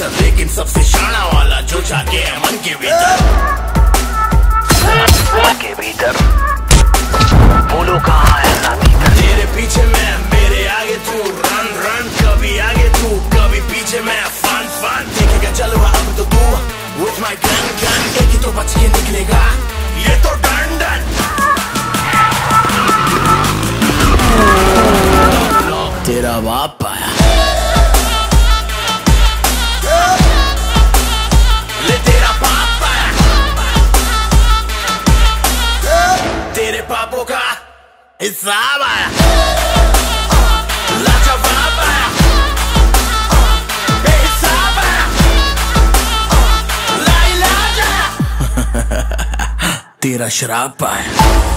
सबसे शाना वाला जो जाके है मन के भीतर। मन के भीतर। बोलो कहाँ है नानी तेरे पीछे मैं मेरे आगे तू। रन रन कभी आगे तू कभी पीछे मैं। फन फन देखेगा चलो अब तो तू। With my gun gun एक ही तो बच के निकलेगा। ये तो डन डन तेरा बाप आया पापों का हिसाब तेरा शराब आया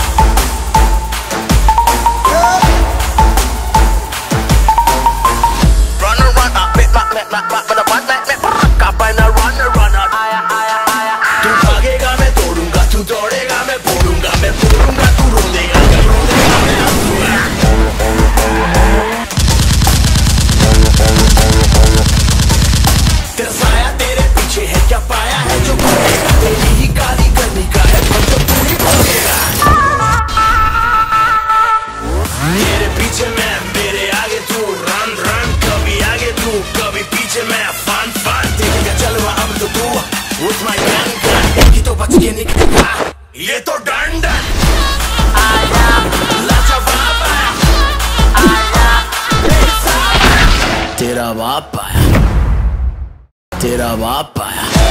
with my gun gun. ही तो बच के निकलेगा ये तो बेहिसाब आया तेरा बाप आया तेरा बाप आया